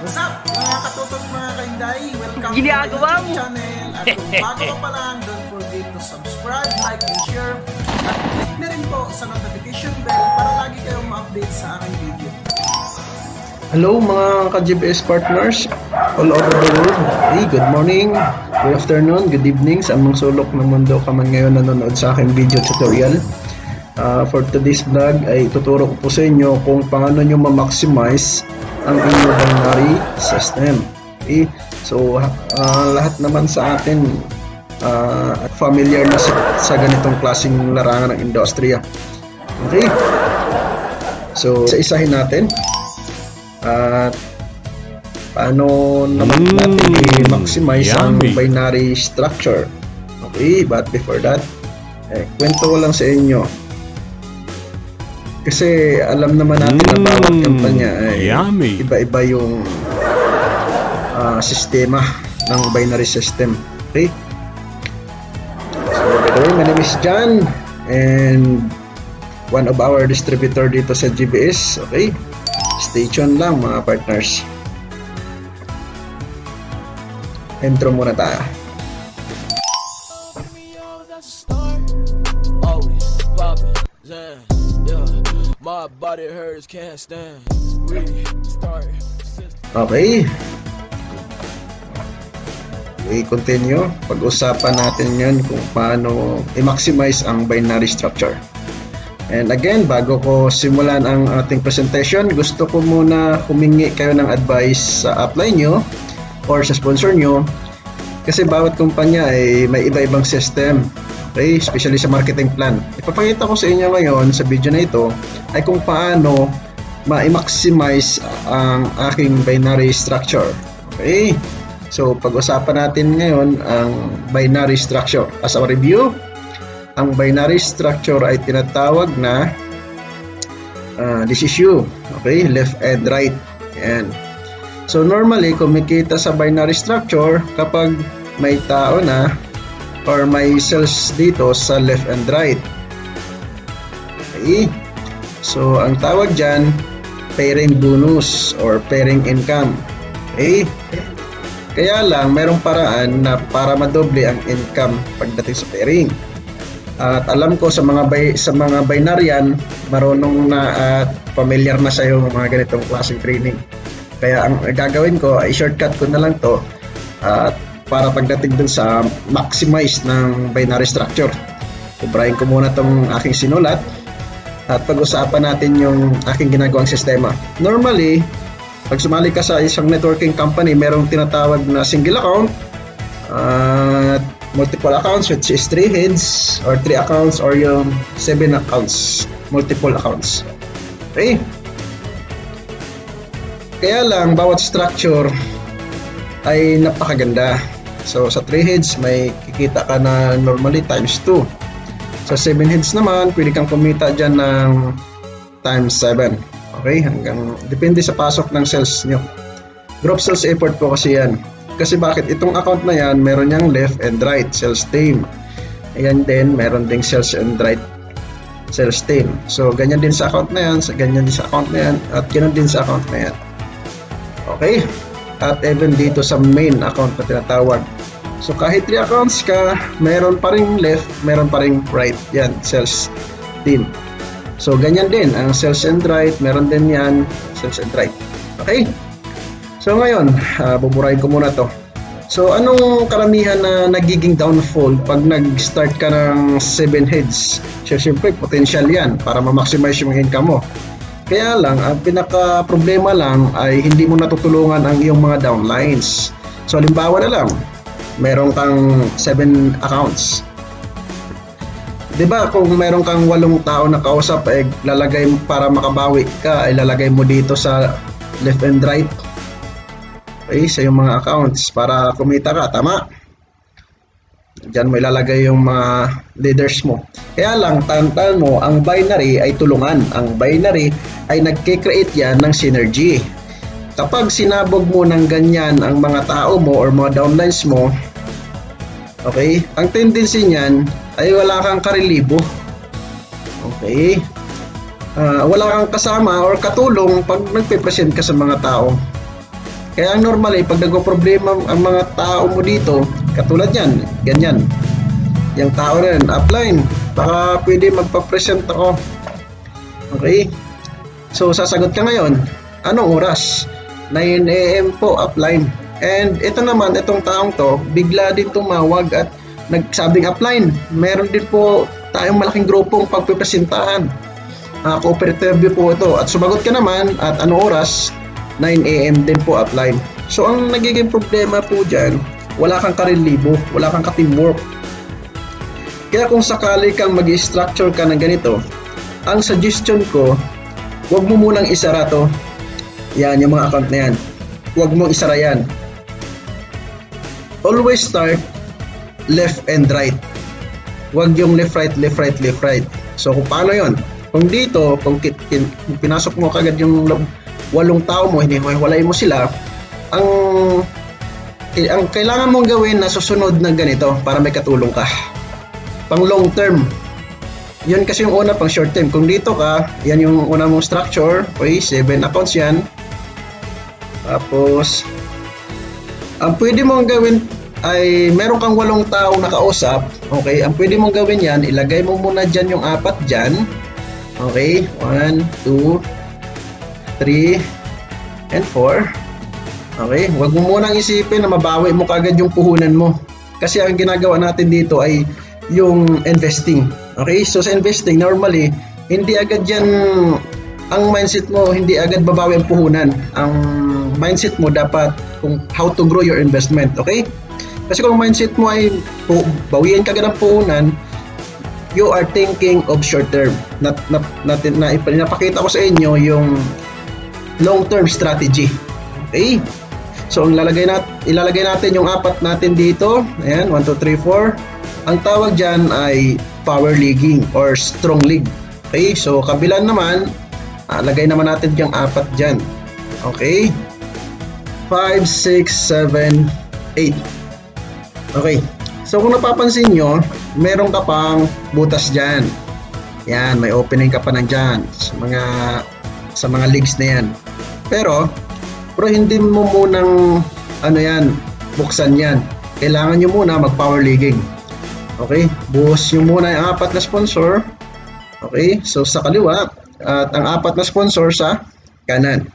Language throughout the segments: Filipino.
What's up mga katutok mga kainday? Welcome Ginagawa to my mo. channel. At kung bago ka pa lang, don't forget to subscribe, like, and share. At click na rin po sa notification bell para lagi kayong ma-update sa aking video. Hello mga ka-GBS partners all over the world. Hey, good morning, good afternoon, good evening sa amang sulok ng mundo ka man ngayon nanonood sa aking video tutorial. Uh, for today's vlog ay tuturo ko po sa inyo kung paano nyo ma-maximize ang inyong binary system. Okay? So, uh, lahat naman sa atin uh, familiar na sa, sa ganitong klaseng larangan ng industriya. Okay? So, isa-isahin natin at paano naman Mm, natin i-maximize ang binary structure. Okay, but before that, eh, kwento ko lang sa inyo. Kasi alam naman natin na bawat Mm, kampanya ay yummy. iba-iba yung ah, sistema ng binary system. Okay? So, by the way, my name is John and one of our distributor dito sa GBS. Okay? Stay tuned lang mga partners. Intro muna tayo. Always yeah, My body hurts, can't stand. Restart. Okay. We continue. Pag-usapan natin yan kung paano i-maximize ang binary structure. And again, bago ko simulan ang ating presentation, gusto ko muna humingi kayo ng advice sa upline nyo or sa sponsor nyo kasi bawat kumpanya ay may iba-ibang system. Okay, especially sa marketing plan. Ipapakita ko sa inyo ngayon sa video na ito ay kung paano ma-maximize ang aking binary structure. Okay? So, pag-usapan natin ngayon ang binary structure. As a review, ang binary structure ay tinatawag na uh, this is you. Okay? Left and right. Yan. So, normally, kumikita sa binary structure kapag may tao na or may cells dito sa left and right. Okay? So, ang tawag dyan, pairing bonus or pairing income. Okay? Kaya lang, merong paraan na para madoble ang income pagdating sa pairing. At alam ko sa mga bi- sa mga binaryan, marunong na at familiar na sa yung mga ganitong klaseng training. Kaya ang gagawin ko ay shortcut ko na lang to at para pagdating dun sa maximize ng binary structure. Kubrahin ko muna tong aking sinulat at pag-usapan natin yung aking ginagawang sistema. Normally, pag sumali ka sa isang networking company, merong tinatawag na single account at multiple accounts which is 3 heads or 3 accounts or yung 7 accounts, multiple accounts. Okay? Kaya lang, bawat structure ay napakaganda. So, sa 3 heads, may kikita ka na normally times 2. Sa 7 heads naman, pwede kang kumita dyan ng times 7. Okay? Hanggang, depende sa pasok ng sales nyo. Drop sales effort po kasi yan. Kasi bakit? Itong account na yan, meron niyang left and right sales team. Ayan din, meron ding sales and right sales team. So, ganyan din sa account na yan, ganyan din sa account na yan, at ganyan din sa account na yan. Okay? At even dito sa main account na tinatawag. So kahit 3 accounts ka, meron pa rin left, meron pa rin right. Yan, sales team. So ganyan din, ang sales and right, meron din yan, sales and right. Okay? So ngayon, uh, buburahin ko muna to. So anong karamihan na nagiging downfall pag nag-start ka ng 7 heads? So syempre, potential yan para ma-maximize yung income mo. Kaya lang, ang pinaka problema lang ay hindi mo natutulungan ang iyong mga downlines. So, halimbawa na lang, meron kang 7 accounts. 'Di ba kung meron kang walong tao na kausap ay lalagay mo para makabawi ka ay lalagay mo dito sa left and right. Okay, sa iyong mga accounts para kumita ka, tama? Diyan mo ilalagay yung mga leaders mo. Kaya lang, tantan mo, ang binary ay tulungan. Ang binary ay nagkikreate yan ng synergy. Kapag sinabog mo ng ganyan ang mga tao mo or mga downlines mo, okay, ang tendency niyan ay wala kang karelibo. Okay? Ah, wala kang kasama or katulong pag nagpe-present ka sa mga tao. Kaya ang normal eh, pag nagpo-problema ang mga tao mo dito, katulad yan, ganyan. Yung tao na upline, baka pwede magpa-present ako. Okay? So, sasagot ka ngayon, anong oras? 9 a.m. po, upline. And ito naman, itong taong to, bigla din tumawag at nagsabing upline. Meron din po tayong malaking grupong pagpipresentahan. Uh, cooperative po ito. At sumagot ka naman at ano oras? 9am din po upline. So ang nagiging problema po dyan, wala kang karelibo, wala kang ka-teamwork. Kaya kung sakali kang mag-structure ka ng ganito, ang suggestion ko, huwag mo munang isara to. Yan, yung mga account na yan. Huwag mong isara yan. Always start left and right. Huwag yung left, right, left, right, left, right. So kung paano yon? Kung dito, kung, kung pinasok mo kagad yung walong tao mo, hinihiwalay mo sila, ang ang kailangan mong gawin na susunod ng ganito para may katulong ka. Pang long term. Yun kasi yung una pang short term. Kung dito ka, yan yung una mong structure. Okay, 7 accounts yan. Tapos, ang pwede mong gawin ay meron kang walong tao nakausap. Okay, ang pwede mong gawin yan, ilagay mo muna dyan yung apat dyan. Okay, 1, 2, 3, and 4. Okay, huwag mo munang isipin na mabawi mo kagad yung puhunan mo. Kasi ang ginagawa natin dito ay yung investing. Okay, so sa investing, normally, hindi agad yan, ang mindset mo, hindi agad babawi ang puhunan. Ang mindset mo dapat kung how to grow your investment. Okay? Kasi kung mindset mo ay bawian ka ang puhunan, you are thinking of short term. Na, na, na, na, na, napakita ko sa inyo yung long-term strategy. Okay? So, ang lalagay nat ilalagay natin yung apat natin dito. Ayan, 1, 2, 3, 4. Ang tawag dyan ay power leaguing or strong league. Okay? So, kabilan naman, ah, lagay naman natin yung apat dyan. Okay? 5, 6, 7, 8. Okay. So, kung napapansin nyo, meron ka pang butas dyan. Yan, may opening ka pa na dyan sa mga, sa mga leagues na yan. Pero, pero hindi mo munang ano yan, buksan yan. Kailangan nyo muna mag-power leaguing. Okay? Buhos nyo muna yung apat na sponsor. Okay? So, sa kaliwa. At ang apat na sponsor sa kanan.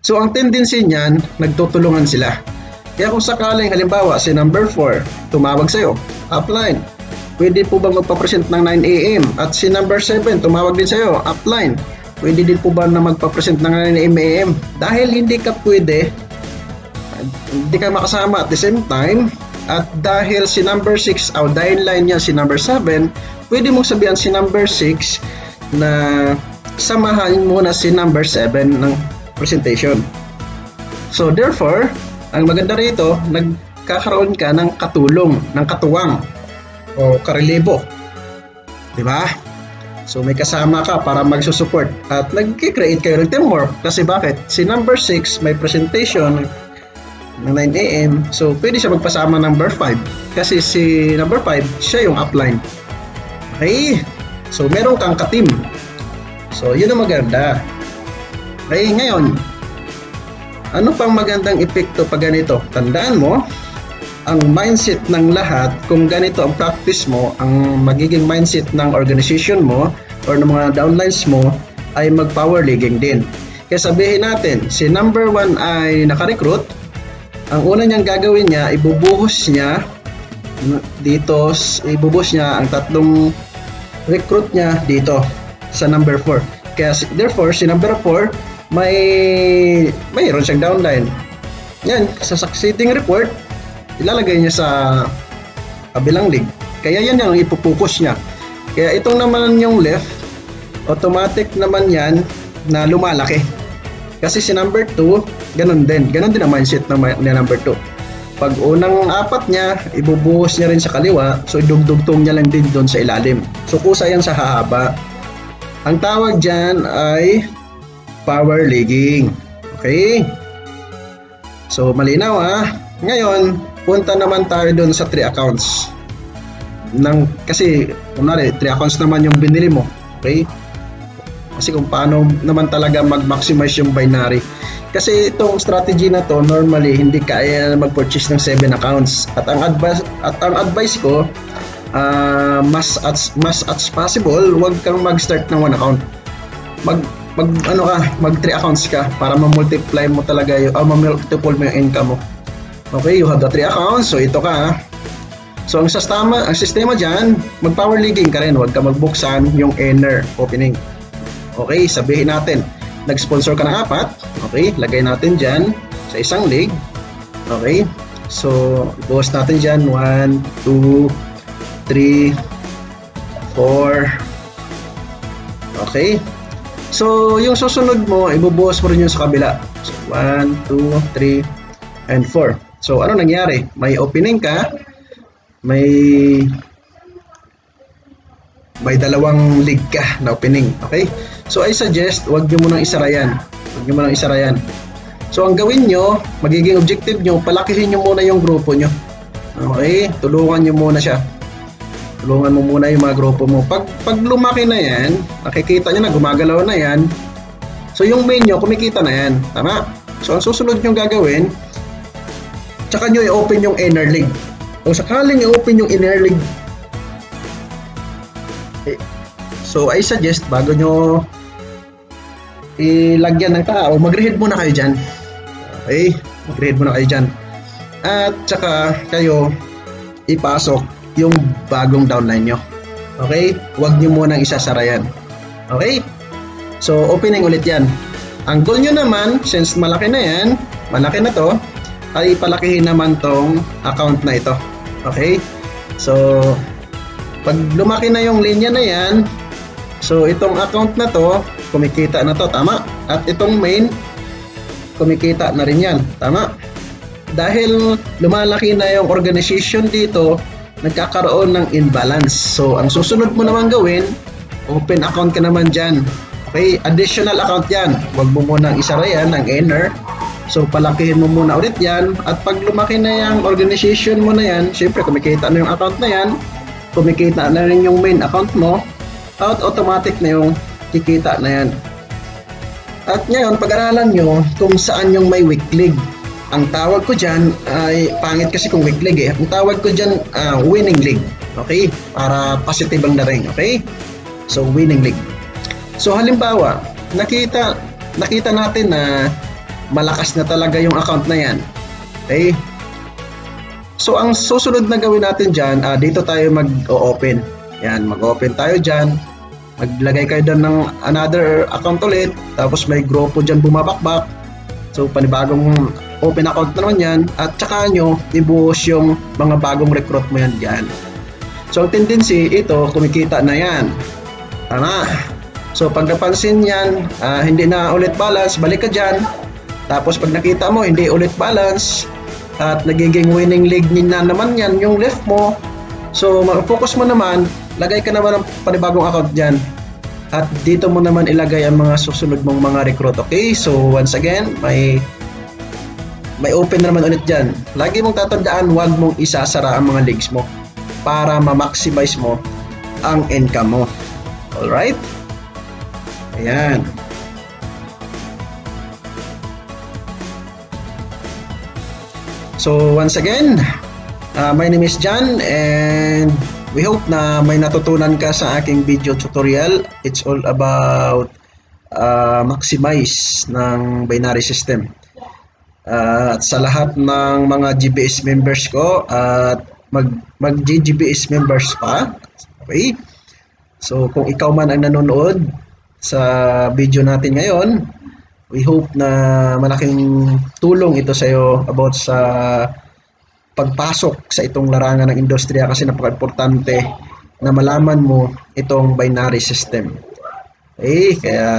So, ang tendency niyan, nagtutulungan sila. Kaya kung sakaling halimbawa si number 4 tumawag sa'yo, upline, pwede po bang magpa-present ng 9am? At si number 7 tumawag din sa'yo, upline, pwede din po ba na magpa-present ng 9am? Dahil hindi ka pwede, hindi ka makasama at the same time, at dahil si number 6, o oh, dahil line niya si number 7, pwede mong sabihan si number 6 na samahan muna si number 7 ng presentation. So therefore, ang maganda rito, nagkakaroon ka ng katulong, ng katuwang o karelibo. 'Di ba? So may kasama ka para magsusupport at nag-create kayo ng teamwork. Kasi bakit? Si number 6 may presentation ng 9 a.m. So pwede siya magpasama number 5 kasi si number 5 siya yung upline. Okay? So meron kang ka-team. So yun ang maganda. Okay, ngayon, ano pang magandang epekto pag ganito? Tandaan mo, ang mindset ng lahat, kung ganito ang practice mo, ang magiging mindset ng organization mo or ng mga downlines mo ay mag-power leaguing din. Kaya sabihin natin, si number 1 ay naka-recruit, ang una niyang gagawin niya, ibubuhos niya dito, ibubuhos niya ang tatlong recruit niya dito sa number 4. Kaya therefore, si number 4 may mayroon siyang downline. Yan, sa succeeding report, ilalagay niya sa kabilang league. Kaya yan ang ipupokus niya. Kaya itong naman yung left, automatic naman yan na lumalaki. Kasi si number 2, ganun din. Ganun din ang mindset ng ni number 2. Pag unang apat niya, ibubuhos niya rin sa kaliwa, so idugdugtong niya lang din doon sa ilalim. So kusa yan sa hahaba. Ang tawag dyan ay power leaguing. Okay? So malinaw ah. Ngayon, punta naman tayo doon sa 3 accounts. Nang, kasi, kunwari, 3 accounts naman yung binili mo. Okay? Kasi kung paano naman talaga mag-maximize yung binary. Kasi itong strategy na to normally hindi kaya mag-purchase ng 7 accounts. At ang advice at ang advice ko uh, mas as mas as possible, wag kang mag-start ng one account. Mag mag ano ka, mag 3 accounts ka para ma-multiply mo talaga yung uh, ma-multiple mo yung income mo. Okay, you have the 3 accounts. So ito ka. So ang sistema, ang sistema diyan, mag-power leaguing ka rin, wag ka magbuksan yung inner opening. Okay, sabihin natin, nag-sponsor ka ng apat, okay, lagay natin dyan sa isang leg, okay, so, buhos natin dyan, 1, 2, 3, 4, okay, so, yung susunod mo, ibubuhos mo rin yung sa kabila, so, 1, 2, 3, and 4, so, ano nangyari, may opening ka, may may dalawang leg ka na opening. Okay? So I suggest, wag nyo munang isara yan. Wag nyo munang isara yan. So ang gawin nyo, magiging objective nyo, palakihin nyo muna yung grupo nyo. Okay? Tulungan nyo muna siya. Tulungan mo muna yung mga grupo mo. Pag, pag lumaki na yan, nakikita nyo na gumagalaw na yan, so yung main nyo, kumikita na yan. Tama? So ang susunod nyo gagawin, tsaka nyo i-open yung inner leg. O sakaling i-open yung inner leg So, I suggest, bago nyo ilagyan ng tao, mag-rehead muna kayo dyan. Okay? Mag-rehead muna kayo dyan. At saka kayo ipasok yung bagong downline nyo. Okay? Huwag nyo munang isasara yan. Okay? So, opening ulit yan. Ang goal nyo naman, since malaki na yan, malaki na to, ay palakihin naman tong account na ito. Okay? So, pag lumaki na yung linya na yan, So itong account na to, kumikita na to, tama? At itong main, kumikita na rin yan, tama? Dahil lumalaki na yung organization dito, nagkakaroon ng imbalance. So ang susunod mo naman gawin, open account ka naman dyan. Okay, additional account yan. Huwag mo munang isara yan ng inner. So palakihin mo muna ulit yan. At pag lumaki na yung organization mo na yan, syempre kumikita na yung account na yan, kumikita na rin yung main account mo, out automatic na yung kikita na yan. At ngayon, pag-aralan nyo kung saan yung may weak leg. Ang tawag ko dyan ay, pangit kasi kung weak leg eh. Ang tawag ko dyan, uh, winning leg. Okay? Para positive ang daring. Okay? So, winning leg. So, halimbawa, nakita, nakita natin na malakas na talaga yung account na yan. Okay? So, ang susunod na gawin natin dyan, uh, dito tayo mag-open. Yan, mag-open tayo dyan. Maglagay kayo doon ng another account ulit. Tapos may grupo dyan bumabakbak. So panibagong open account na naman yan. At tsaka nyo ibuhos yung mga bagong recruit mo yan dyan. So ang tendency ito kumikita na yan. Tama. So pag napansin yan uh, hindi na ulit balance balik ka dyan tapos pag nakita mo hindi ulit balance at nagiging winning league na naman yan yung left mo so mag-focus mo naman lagay ka naman ng panibagong account dyan. At dito mo naman ilagay ang mga susunod mong mga recruit. Okay? So, once again, may may open naman ulit dyan. Lagi mong tatandaan, huwag mong isasara ang mga legs mo para ma-maximize mo ang income mo. Alright? Ayan. So, once again, uh, my name is John and We hope na may natutunan ka sa aking video tutorial. It's all about uh, maximize ng binary system. Uh, at sa lahat ng mga GBS members ko at mag, mag GBS members pa. Okay? So kung ikaw man ang nanonood sa video natin ngayon, we hope na malaking tulong ito sa iyo about sa pagpasok sa itong larangan ng industriya kasi napaka-importante na malaman mo itong binary system. Okay, kaya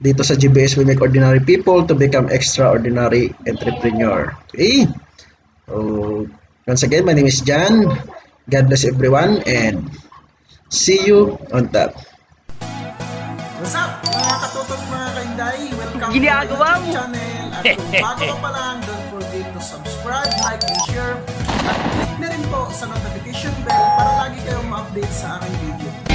dito sa GBS we make ordinary people to become extraordinary entrepreneur. Okay? So, once again, my name is John. God bless everyone and see you on top. Mga kainday? Welcome to my channel. At kung bago pa lang, don't forget to subscribe, like, and share. At click na rin po sa notification bell para lagi kayong ma-update sa aking video.